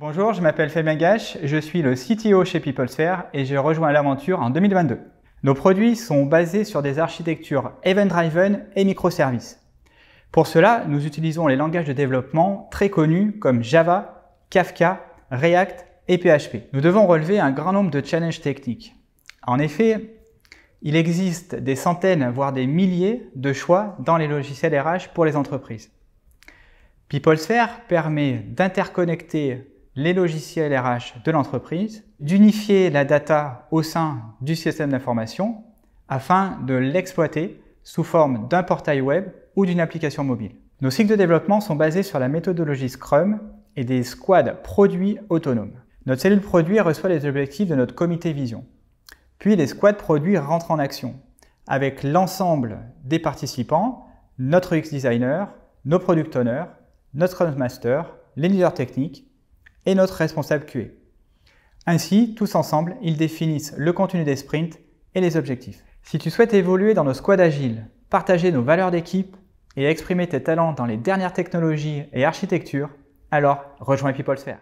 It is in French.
Bonjour, je m'appelle Fabien Gache, je suis le CTO chez PeopleSphere et j'ai rejoint l'aventure en 2022. Nos produits sont basés sur des architectures event-driven et microservices. Pour cela, nous utilisons les langages de développement très connus comme Java, Kafka, React et PHP. Nous devons relever un grand nombre de challenges techniques. En effet, il existe des centaines, voire des milliers de choix dans les logiciels RH pour les entreprises. PeopleSphere permet d'interconnecter les logiciels RH de l'entreprise, d'unifier la data au sein du système d'information afin de l'exploiter sous forme d'un portail web ou d'une application mobile. Nos cycles de développement sont basés sur la méthodologie Scrum et des squads produits autonomes. Notre cellule produit reçoit les objectifs de notre comité vision. Puis les squads produits rentrent en action avec l'ensemble des participants, notre UX designer, nos product owners, notre master, les leaders techniques et notre responsable QA. Ainsi, tous ensemble, ils définissent le contenu des sprints et les objectifs. Si tu souhaites évoluer dans nos squads agiles, partager nos valeurs d'équipe et exprimer tes talents dans les dernières technologies et architectures, alors rejoins PeopleSphere.